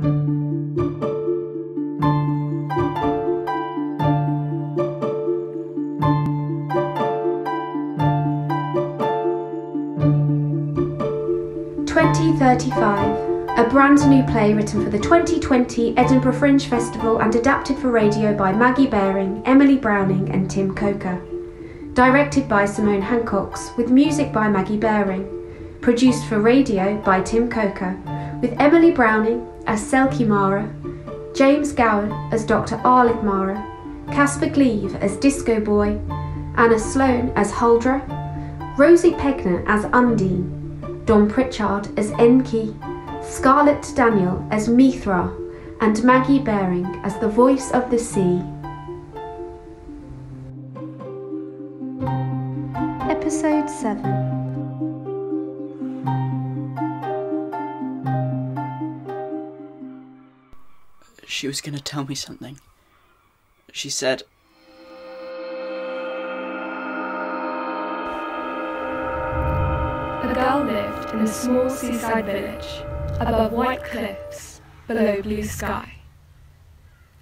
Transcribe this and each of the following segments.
Twenty thirty-five, a brand new play written for the 2020 Edinburgh Fringe Festival and adapted for radio by Maggie Baring, Emily Browning, and Tim Coker. Directed by Simone Hancocks, with music by Maggie Baring. Produced for radio by Tim Coker, with Emily Browning as Selkie Mara, James Gowan as Dr. Arlick Mara, Casper Gleave as Disco Boy, Anna Sloan as Huldra, Rosie Pegner as Undine, Don Pritchard as Enki, Scarlett Daniel as Mithra, and Maggie Baring as the voice of the sea. She was going to tell me something. She said, A girl lived in a small seaside village, above white cliffs, below blue sky.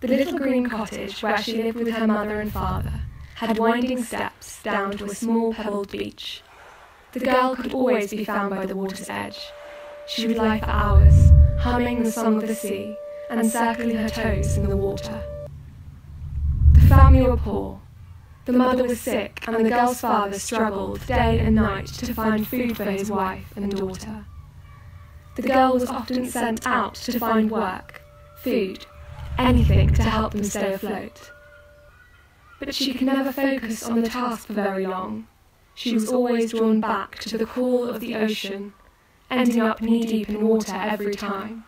The little green cottage where she lived with her mother and father had winding steps down to a small pebbled beach. The girl could always be found by the water's edge. She would lie for hours, humming the song of the sea and circling her toes in the water. The family were poor. The mother was sick, and the girl's father struggled day and night to find food for his wife and daughter. The girl was often sent out to find work, food, anything to help them stay afloat. But she could never focus on the task for very long. She was always drawn back to the call of the ocean, ending up knee deep in water every time.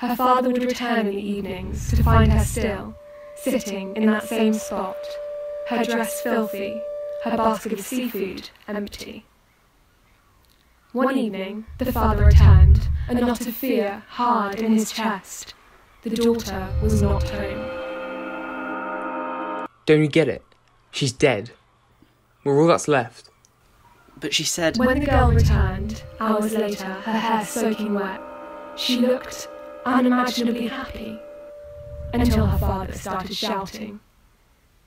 Her father would return in the evenings to find her still, sitting in that same spot, her dress filthy, her basket of seafood empty. One evening, the father returned, a knot of fear hard in his chest. The daughter was not home. Don't you get it? She's dead. We're all that's left. but she said, When the girl returned, hours later, her hair soaking wet, she looked unimaginably happy until her father started shouting.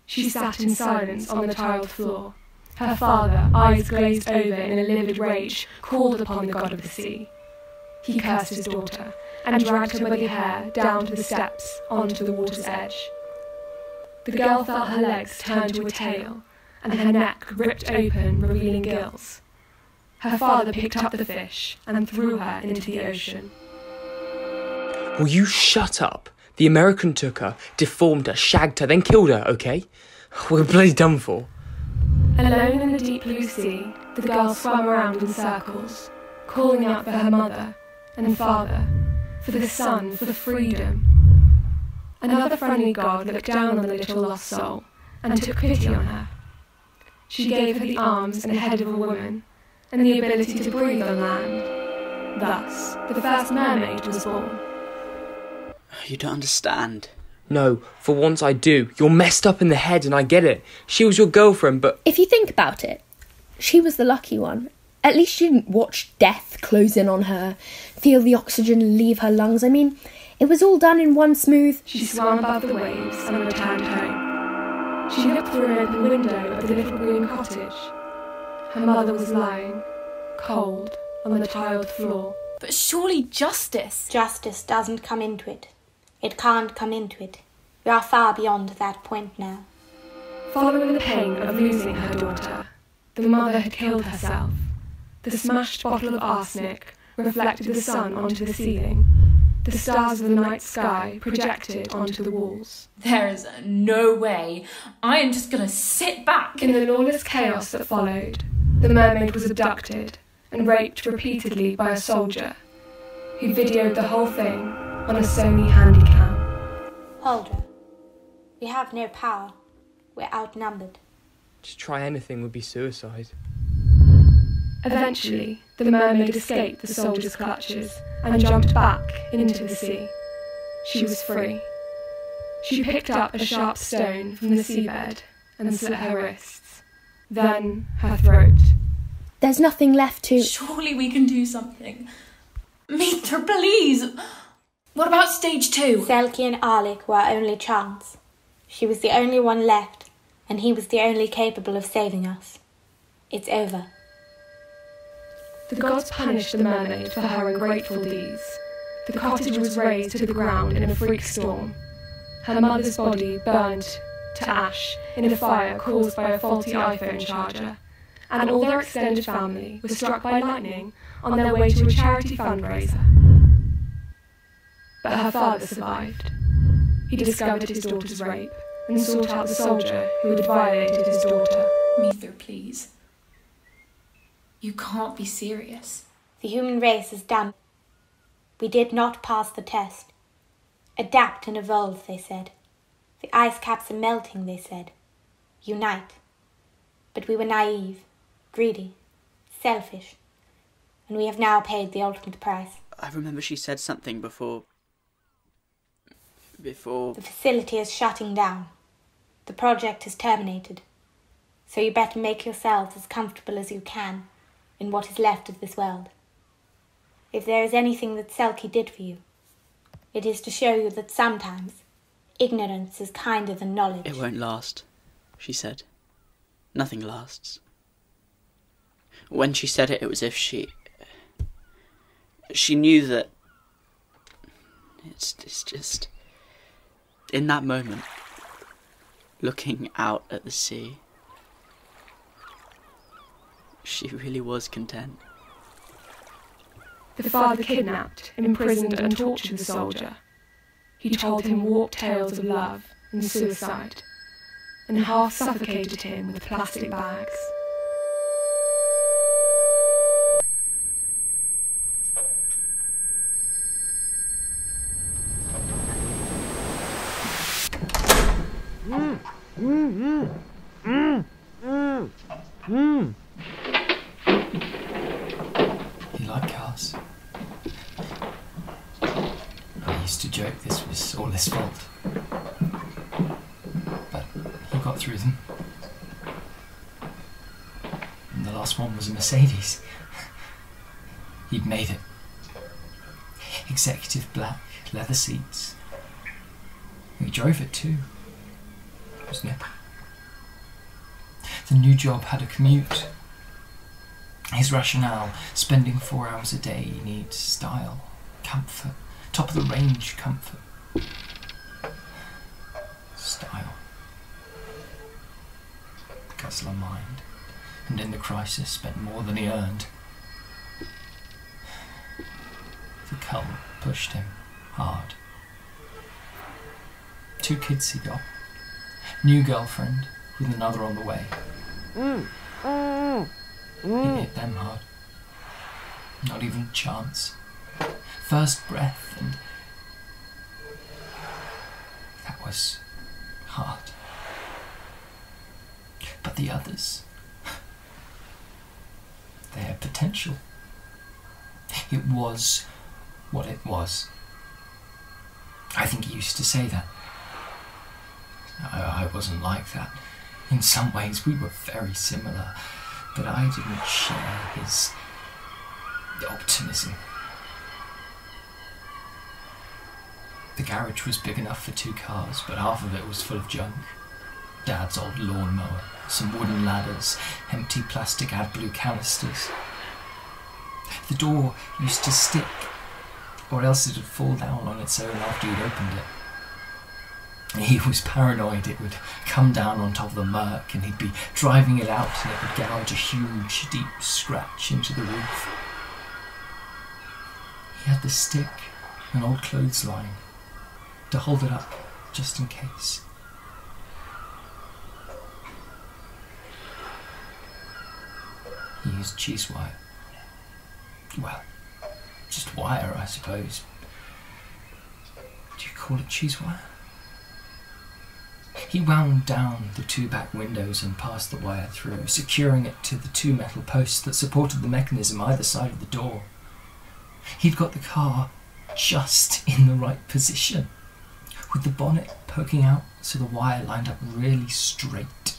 She sat in silence on the tiled floor. Her father, eyes glazed over in a livid rage, called upon the god of the sea. He cursed his daughter and dragged her by the hair down to the steps onto the water's edge. The girl felt her legs turn to a tail and her neck ripped open, revealing gills. Her father picked up the fish and threw her into the ocean. Will you shut up? The American took her, deformed her, shagged her, then killed her, okay? We're bloody done for. Alone in the deep blue sea, the girl swam around in circles, calling out for her mother and father, for the sun, for the freedom. Another friendly god looked down on the little lost soul and took pity on her. She gave her the arms and the head of a woman and the ability to breathe on land. Thus, the first mermaid was born. You don't understand. No, for once I do. You're messed up in the head and I get it. She was your girlfriend, but If you think about it, she was the lucky one. At least she didn't watch death close in on her, feel the oxygen leave her lungs. I mean, it was all done in one smooth. She swam above the waves and returned home. She looked through an open window of the little green cottage. Her mother was lying, cold, on the tiled floor. But surely justice. Justice doesn't come into it. It can't come into it. We are far beyond that point now. Following the pain of losing her daughter, the mother had killed herself. The smashed bottle of arsenic reflected the sun onto the ceiling. The stars of the night sky projected onto the walls. There is no way. I am just gonna sit back. In the lawless chaos that followed, the mermaid was abducted and raped repeatedly by a soldier who videoed the whole thing on a Sony Handycam. Huldra, we have no power. We're outnumbered. to try anything would be suicide. Eventually, the mermaid escaped the soldier's clutches and jumped back into the sea. She was free. She picked up a sharp stone from the seabed and slit her wrists, then her throat. There's nothing left to. Surely we can do something. Mithra, please. What about stage two? Selkie and Arlick were our only chance. She was the only one left, and he was the only capable of saving us. It's over. The gods punished the mermaid for her ungrateful deeds. The cottage was razed to the ground in a freak storm. Her mother's body burned to ash in a fire caused by a faulty iPhone charger, and all their extended family was struck by lightning on their way to a charity fundraiser. But her father survived. He discovered his daughter's rape and sought out the soldier who had violated his daughter. Mithra, please. You can't be serious. The human race is done. We did not pass the test. Adapt and evolve, they said. The ice caps are melting, they said. Unite. But we were naive, greedy, selfish, and we have now paid the ultimate price. I remember she said something before. Before. The facility is shutting down. The project is terminated. So you better make yourselves as comfortable as you can in what is left of this world. If there is anything that Selkie did for you, it is to show you that sometimes ignorance is kinder than knowledge. It won't last, she said. Nothing lasts. When she said it, it was as if she. She knew that. It's, it's just. In that moment, looking out at the sea, she really was content. The father kidnapped, imprisoned, and tortured the soldier. He told him warped tales of love and suicide, and half suffocated him with plastic bags. You like cars? I used to joke this was all his fault. But he got through them. And the last one was a Mercedes. He'd made it. Executive black, leather seats. He drove it too. It was nip. The new job had a commute. His rationale spending four hours a day needs style, comfort, top of the range comfort. Style. Guzzler mind. And in the crisis spent more than he earned. The cult pushed him hard. Two kids he got. New girlfriend with another on the way. It mm. hit them hard. Not even a chance. First breath, and that was hard. But the others, they had potential. It was what it was. I think he used to say that. I, I wasn't like that. In some ways, we were very similar, but I didn't share his optimism. The garage was big enough for two cars, but half of it was full of junk. Dad's old lawnmower, some wooden ladders, empty plastic AdBlue canisters. The door used to stick, or else it'd fall down on its own after you'd opened it. He was paranoid it would come down on top of the Merc and he'd be driving it out and it would gouge a huge, deep scratch into the roof. He had the stick, an old clothesline, to hold it up just in case. He used cheese wire. Well, just wire, I suppose. Do you call it cheese wire? He wound down the two back windows and passed the wire through, securing it to the two metal posts that supported the mechanism either side of the door. He'd got the car just in the right position, with the bonnet poking out so the wire lined up really straight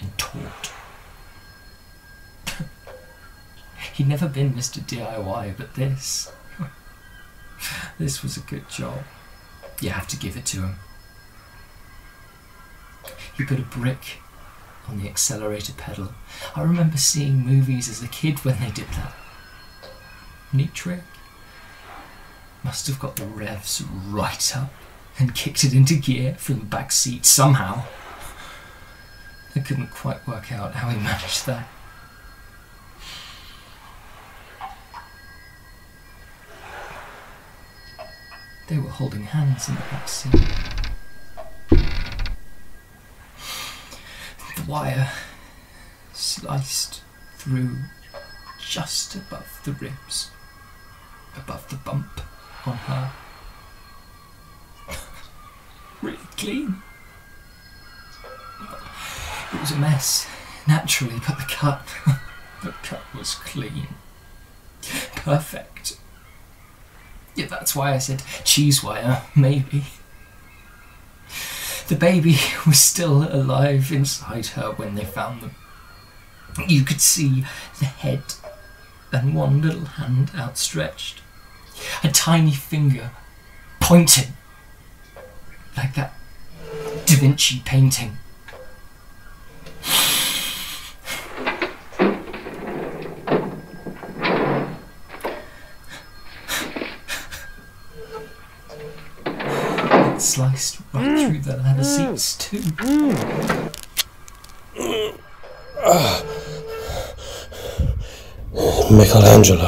and taut. He'd never been Mr. DIY, but this. This was a good job. You have to give it to him. He put a brick on the accelerator pedal. I remember seeing movies as a kid when they did that. Neat trick. Must have got the revs right up and kicked it into gear from the back seat somehow. I couldn't quite work out how he managed that. They were holding hands in the back seat. The wire sliced through just above the ribs, above the bump on her. really clean. It was a mess, naturally, but the cut, the cut was clean. Perfect. Yeah, that's why I said cheese wire, maybe. The baby was still alive inside her when they found them. You could see the head and one little hand outstretched. A tiny finger pointing like that Da Vinci painting. It sliced right mm. through the leather mm. seats too. Mm. Ah. Michelangelo.